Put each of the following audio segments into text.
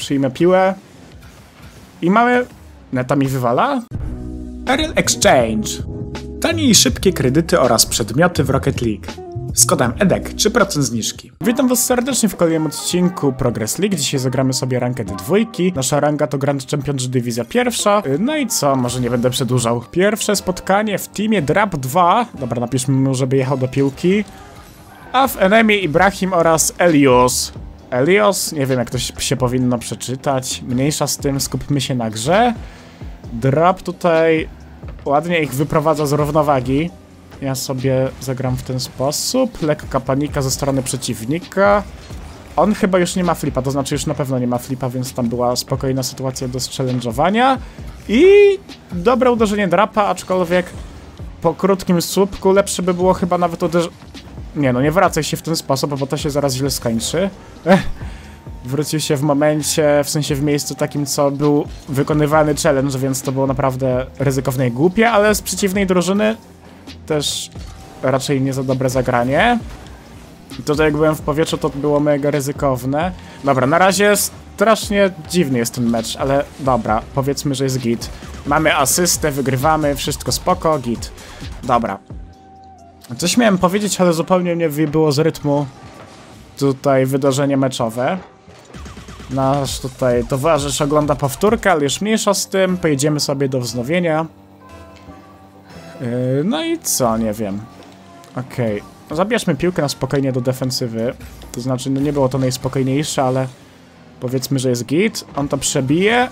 Przyjmę piłę. I mamy... Neta mi wywala? Ariel Exchange. Tanie i szybkie kredyty oraz przedmioty w Rocket League. Z kodem EDEK 3% zniżki. Witam was serdecznie w kolejnym odcinku Progress League. Dzisiaj zagramy sobie rankę dwójki. Nasza ranga to Grand Championship Dywizja pierwsza. No i co, może nie będę przedłużał. Pierwsze spotkanie w teamie Drap 2. Dobra, napiszmy mu, żeby jechał do piłki. A w Enemy Ibrahim oraz Elios. Elios, nie wiem jak to się powinno przeczytać. Mniejsza z tym, skupmy się na grze. Drap tutaj ładnie ich wyprowadza z równowagi. Ja sobie zagram w ten sposób. Lekka panika ze strony przeciwnika. On chyba już nie ma flipa, to znaczy już na pewno nie ma flipa, więc tam była spokojna sytuacja do challenge'owania. I dobre uderzenie drapa, aczkolwiek po krótkim słupku lepsze by było chyba nawet uderzenie... Nie no, nie wracaj się w ten sposób, bo to się zaraz źle skończy. Ech. Wrócił się w momencie, w sensie w miejscu takim, co był wykonywany challenge, więc to było naprawdę ryzykowne i głupie, ale z przeciwnej drużyny też raczej nie za dobre zagranie. I tutaj jak byłem w powietrzu, to było mega ryzykowne. Dobra, na razie strasznie dziwny jest ten mecz, ale dobra, powiedzmy, że jest git. Mamy asystę, wygrywamy, wszystko spoko, git. Dobra. Coś miałem powiedzieć, ale zupełnie mnie wybyło z rytmu tutaj wydarzenie meczowe. Nasz tutaj towarzysz ogląda powtórkę, ale już mniejsza z tym. Pojedziemy sobie do wznowienia. Yy, no i co, nie wiem. Okej. Okay. Zabierzmy piłkę na spokojnie do defensywy. To znaczy, no nie było to najspokojniejsze, ale powiedzmy, że jest git. On to przebije.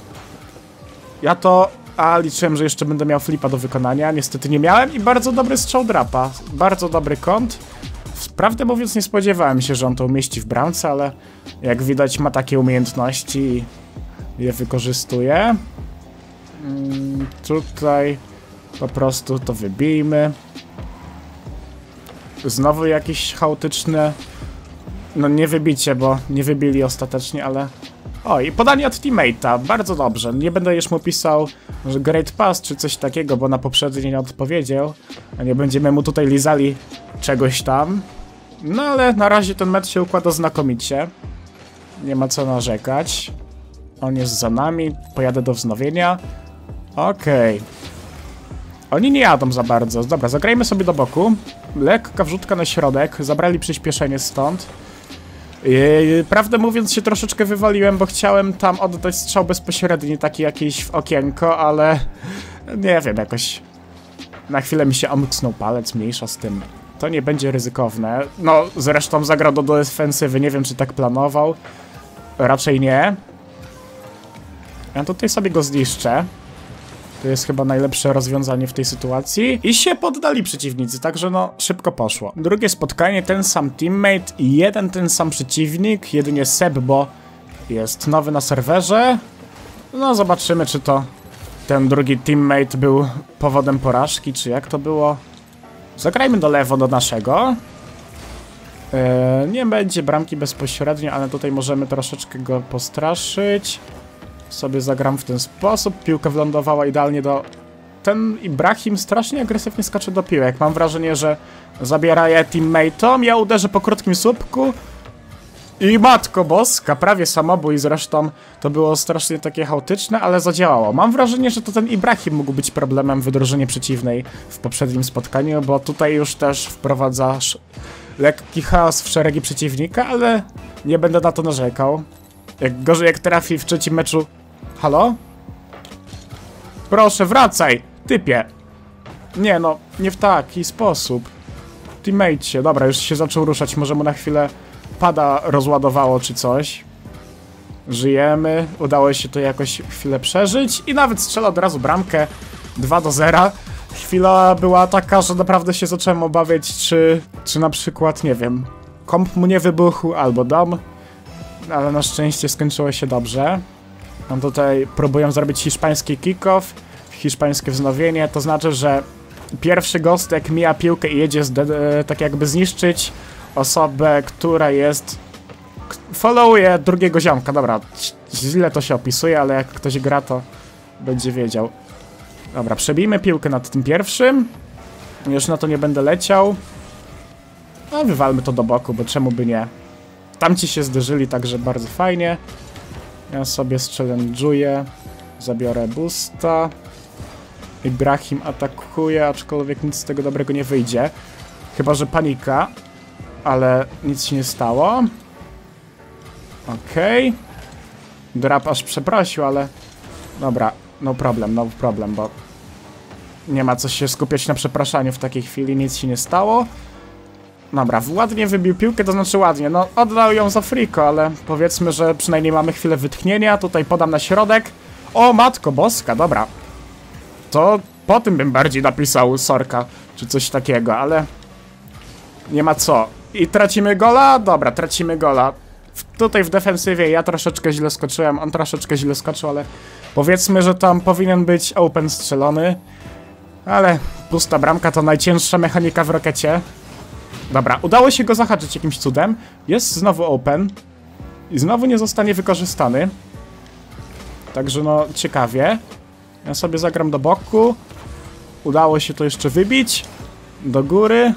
Ja to... A, liczyłem, że jeszcze będę miał flipa do wykonania. Niestety nie miałem i bardzo dobry strzał drapa. Bardzo dobry kąt. Prawdę mówiąc, nie spodziewałem się, że on to umieści w bramce, ale jak widać ma takie umiejętności i je wykorzystuje. Mm, tutaj po prostu to wybijmy. Znowu jakieś chaotyczne... No nie wybicie, bo nie wybili ostatecznie, ale... O, i podanie od teammate'a, bardzo dobrze. Nie będę już mu pisał, że great pass czy coś takiego, bo na poprzedniej nie odpowiedział. A nie będziemy mu tutaj lizali czegoś tam. No ale na razie ten mecz się układa znakomicie. Nie ma co narzekać. On jest za nami, pojadę do wznowienia. Okej. Okay. Oni nie jadą za bardzo. Dobra, zagrajmy sobie do boku. Lekka wrzutka na środek. Zabrali przyspieszenie stąd. Yy, prawdę mówiąc się troszeczkę wywaliłem, bo chciałem tam oddać strzał bezpośredni, taki jakiś w okienko, ale nie wiem, jakoś na chwilę mi się omknął palec, mniejsza z tym. To nie będzie ryzykowne. No, zresztą zagrał do defensywy, nie wiem czy tak planował. Raczej nie. Ja tutaj sobie go zniszczę. To jest chyba najlepsze rozwiązanie w tej sytuacji. I się poddali przeciwnicy, także no szybko poszło. Drugie spotkanie, ten sam teammate i jeden ten sam przeciwnik, jedynie Seb, bo jest nowy na serwerze. No zobaczymy, czy to ten drugi teammate był powodem porażki, czy jak to było. Zagrajmy do lewo do naszego. Yy, nie będzie bramki bezpośrednio, ale tutaj możemy troszeczkę go postraszyć. Sobie zagram w ten sposób. Piłka wylądowała idealnie do... Ten Ibrahim strasznie agresywnie skacze do piłek. Mam wrażenie, że zabiera je teammate'om. Ja uderzę po krótkim słupku. I matko boska, prawie samobój zresztą to było strasznie takie chaotyczne, ale zadziałało. Mam wrażenie, że to ten Ibrahim mógł być problemem w drużynie przeciwnej w poprzednim spotkaniu, bo tutaj już też wprowadzasz lekki chaos w szeregi przeciwnika, ale nie będę na to narzekał. Jak gorzej jak trafi w trzecim meczu... Halo? Proszę, wracaj, typie. Nie no, nie w taki sposób. Teammate dobra, już się zaczął ruszać, może mu na chwilę pada rozładowało czy coś. Żyjemy, udało się to jakoś chwilę przeżyć i nawet strzela od razu bramkę 2 do 0. Chwila była taka, że naprawdę się zacząłem obawiać, czy, czy na przykład, nie wiem, komp mu nie wybuchł albo dom, ale na szczęście skończyło się dobrze. Mam tutaj próbuję zrobić hiszpański kick-off, hiszpańskie wznowienie, to znaczy, że pierwszy gostek mija piłkę i jedzie tak jakby zniszczyć osobę, która jest... Followuje drugiego ziomka. Dobra, źle to się opisuje, ale jak ktoś gra, to będzie wiedział. Dobra, przebijmy piłkę nad tym pierwszym. Już na to nie będę leciał. No, wywalmy to do boku, bo czemu by nie. Tamci się zderzyli, także bardzo fajnie. Ja sobie strzelenduję. Zabiorę boosta. Ibrahim atakuje, aczkolwiek nic z tego dobrego nie wyjdzie. Chyba, że panika. Ale nic się nie stało. Okej. Okay. Drap aż przeprosił, ale... Dobra, no problem, no problem, bo... Nie ma co się skupiać na przepraszaniu w takiej chwili, nic się nie stało. Dobra, ładnie wybił piłkę, to znaczy ładnie. No, oddał ją za friko, ale powiedzmy, że przynajmniej mamy chwilę wytchnienia. Tutaj podam na środek. O, matko boska, dobra. To po tym bym bardziej napisał Sorka, czy coś takiego, ale... Nie ma co. I tracimy gola? Dobra, tracimy gola. Tutaj w defensywie ja troszeczkę źle skoczyłem, on troszeczkę źle skoczył, ale... Powiedzmy, że tam powinien być open strzelony. Ale pusta bramka to najcięższa mechanika w rokecie. Dobra, udało się go zahaczyć jakimś cudem. Jest znowu open. I znowu nie zostanie wykorzystany. Także no, ciekawie. Ja sobie zagram do boku. Udało się to jeszcze wybić. Do góry.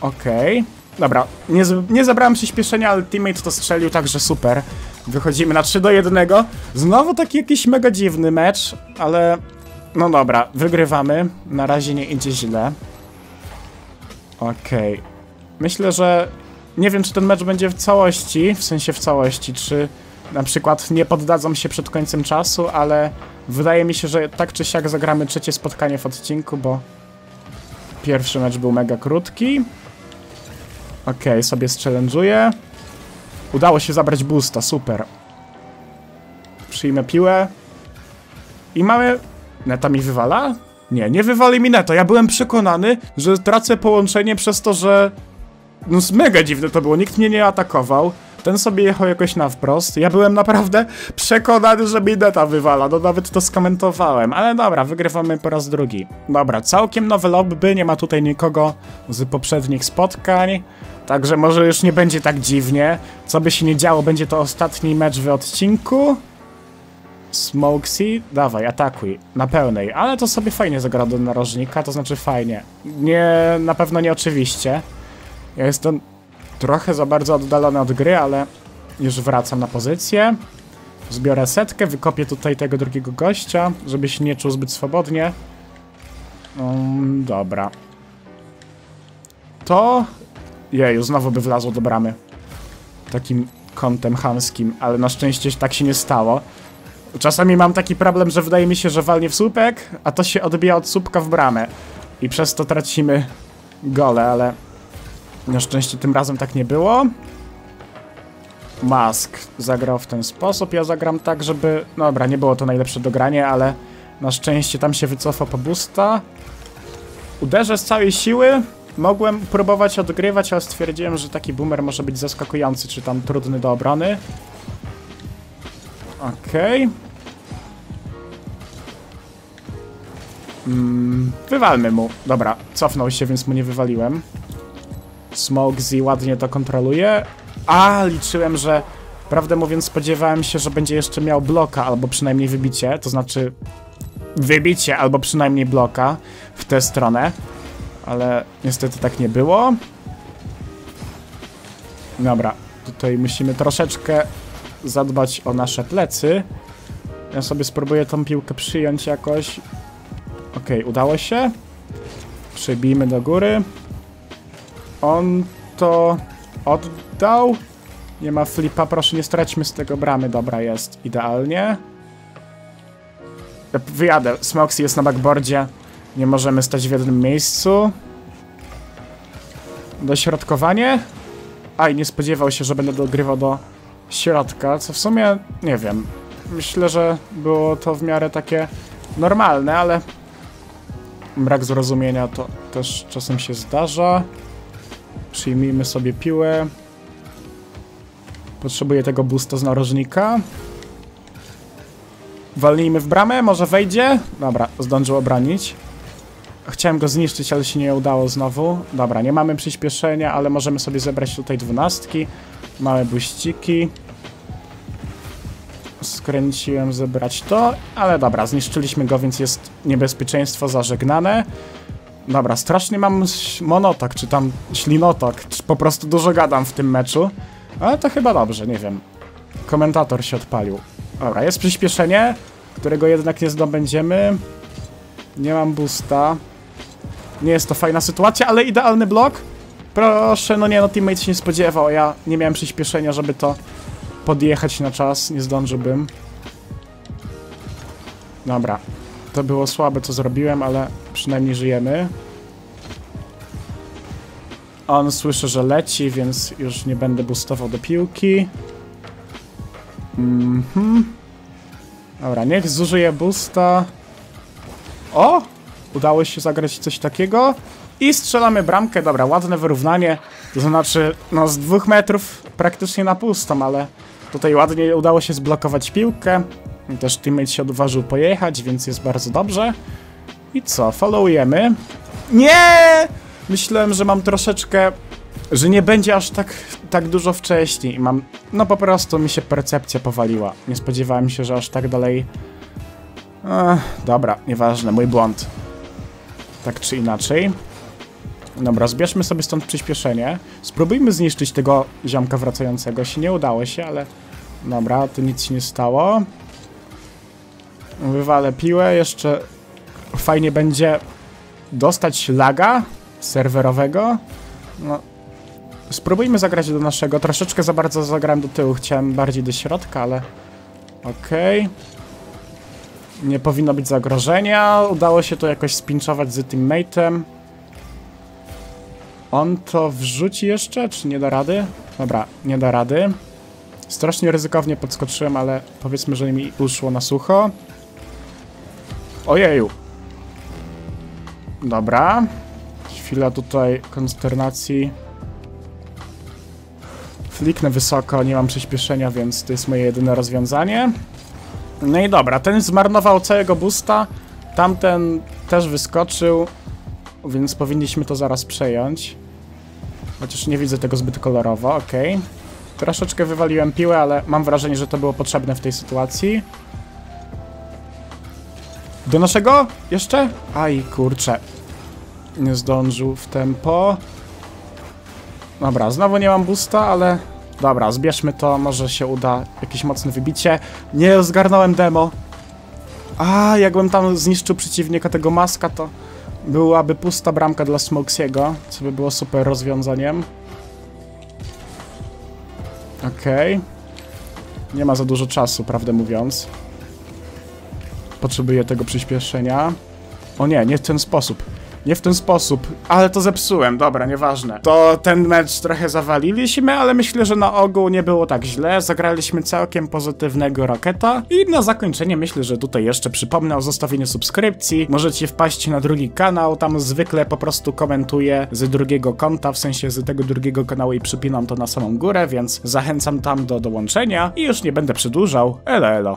Okej. Okay. Dobra, nie, nie zabrałem przyspieszenia, ale teammate to strzelił, także super. Wychodzimy na 3 do 1. Znowu taki jakiś mega dziwny mecz, ale... No dobra, wygrywamy. Na razie nie idzie źle. Okej. Okay. Myślę, że nie wiem, czy ten mecz będzie w całości, w sensie w całości, czy na przykład nie poddadzą się przed końcem czasu, ale wydaje mi się, że tak czy siak zagramy trzecie spotkanie w odcinku, bo pierwszy mecz był mega krótki. Okej, okay, sobie strzelenduję. Udało się zabrać boosta, super. Przyjmę piłę. I mamy... Neta mi wywala? Nie, nie wywali mi neto. Ja byłem przekonany, że tracę połączenie przez to, że... No mega dziwne to było, nikt mnie nie atakował. Ten sobie jechał jakoś na wprost. Ja byłem naprawdę przekonany, że mi neta wywala. No nawet to skomentowałem. Ale dobra, wygrywamy po raz drugi. Dobra, całkiem nowe lobby, nie ma tutaj nikogo z poprzednich spotkań. Także może już nie będzie tak dziwnie. Co by się nie działo, będzie to ostatni mecz w odcinku. Smokesy, dawaj, atakuj, na pełnej, ale to sobie fajnie zagra do narożnika, to znaczy fajnie. Nie, na pewno nie oczywiście. Ja jestem trochę za bardzo oddalony od gry, ale już wracam na pozycję. Zbiorę setkę, wykopię tutaj tego drugiego gościa, żeby się nie czuł zbyt swobodnie. Um, dobra. To... Jeju, znowu by wlazło do bramy. Takim kątem chamskim, ale na szczęście tak się nie stało. Czasami mam taki problem, że wydaje mi się, że walnie w słupek, a to się odbija od słupka w bramę. I przez to tracimy gole, ale na szczęście tym razem tak nie było. Mask zagrał w ten sposób, ja zagram tak, żeby... Dobra, nie było to najlepsze dogranie, ale na szczęście tam się wycofał po busta. Uderzę z całej siły. Mogłem próbować odgrywać, ale stwierdziłem, że taki boomer może być zaskakujący, czy tam trudny do obrony. Okej. Mm, wywalmy mu. Dobra, cofnął się, więc mu nie wywaliłem. Smokesy ładnie to kontroluje. A, liczyłem, że... Prawdę mówiąc, spodziewałem się, że będzie jeszcze miał bloka, albo przynajmniej wybicie, to znaczy wybicie, albo przynajmniej bloka w tę stronę. Ale niestety tak nie było. Dobra, tutaj musimy troszeczkę zadbać o nasze plecy. Ja sobie spróbuję tą piłkę przyjąć jakoś. Okej, okay, udało się. Przybijmy do góry. On to oddał. Nie ma flipa, proszę nie straćmy z tego bramy. Dobra, jest idealnie. Wyjadę, Smoxy jest na backboardzie. Nie możemy stać w jednym miejscu. Dośrodkowanie. Aj, nie spodziewał się, że będę dogrywał do środka, co w sumie, nie wiem. Myślę, że było to w miarę takie normalne, ale brak zrozumienia to też czasem się zdarza. Przyjmijmy sobie piłę. Potrzebuję tego boosta z narożnika. Walnijmy w bramę, może wejdzie? Dobra, zdążył obronić. Chciałem go zniszczyć, ale się nie udało znowu. Dobra, nie mamy przyspieszenia, ale możemy sobie zebrać tutaj dwunastki. Małe buściki. Skręciłem zebrać to, ale dobra, zniszczyliśmy go, więc jest niebezpieczeństwo zażegnane. Dobra, strasznie mam monotok, czy tam ślinotok, czy po prostu dużo gadam w tym meczu. Ale to chyba dobrze, nie wiem. Komentator się odpalił. Dobra, jest przyspieszenie, którego jednak nie zdobędziemy. Nie mam boosta. Nie jest to fajna sytuacja, ale idealny blok. Proszę, no nie no, teammate się nie spodziewał, ja nie miałem przyspieszenia, żeby to podjechać na czas, nie zdążyłbym. Dobra, to było słabe co zrobiłem, ale przynajmniej żyjemy. On słyszy, że leci, więc już nie będę boostował do piłki. Mhm. Dobra, niech zużyje boosta. O! Udało się zagrać coś takiego. I strzelamy bramkę. Dobra, ładne wyrównanie. To znaczy, no z dwóch metrów praktycznie na pustą, ale tutaj ładnie udało się zblokować piłkę. Też teammate się odważył pojechać, więc jest bardzo dobrze. I co, followujemy. Nie! Myślałem, że mam troszeczkę... Że nie będzie aż tak, tak dużo wcześniej. Mam... No po prostu mi się percepcja powaliła. Nie spodziewałem się, że aż tak dalej... Ech, dobra, nieważne, mój błąd. Tak czy inaczej. Dobra, zbierzmy sobie stąd przyspieszenie. Spróbujmy zniszczyć tego ziomka wracającego się. Nie udało się, ale... Dobra, tu nic się nie stało. Wywalę piłę, jeszcze fajnie będzie dostać laga serwerowego. No, spróbujmy zagrać do naszego. Troszeczkę za bardzo zagrałem do tyłu, chciałem bardziej do środka, ale okej. Nie powinno być zagrożenia. Udało się to jakoś spinczować z teammate'em. On to wrzuci jeszcze, czy nie da rady? Dobra, nie da rady. Strasznie ryzykownie podskoczyłem, ale powiedzmy, że mi uszło na sucho. Ojeju. Dobra. Chwila tutaj konsternacji. Fliknę wysoko, nie mam przyspieszenia, więc to jest moje jedyne rozwiązanie. No i dobra, ten zmarnował całego boosta. Tamten też wyskoczył, więc powinniśmy to zaraz przejąć. Chociaż nie widzę tego zbyt kolorowo, okej. Troszeczkę wywaliłem piłę, ale mam wrażenie, że to było potrzebne w tej sytuacji. Do naszego? Jeszcze? Aj, kurczę. Nie zdążył w tempo. Dobra, znowu nie mam boosta, ale... Dobra, zbierzmy to, może się uda jakieś mocne wybicie. Nie zgarnąłem demo. A, jakbym tam zniszczył przeciwnika tego maska, to byłaby pusta bramka dla Smokesiego, co by było super rozwiązaniem. Okej. Nie ma za dużo czasu, prawdę mówiąc. Potrzebuję tego przyspieszenia. O nie, nie w ten sposób. Nie w ten sposób, ale to zepsułem, dobra, nieważne. To ten mecz trochę zawaliliśmy, ale myślę, że na ogół nie było tak źle. Zagraliśmy całkiem pozytywnego Rocketa. I na zakończenie myślę, że tutaj jeszcze przypomnę o zostawieniu subskrypcji. Możecie wpaść na drugi kanał, tam zwykle po prostu komentuję z drugiego konta, w sensie z tego drugiego kanału i przypinam to na samą górę, więc zachęcam tam do dołączenia i już nie będę przedłużał. Elo, elo.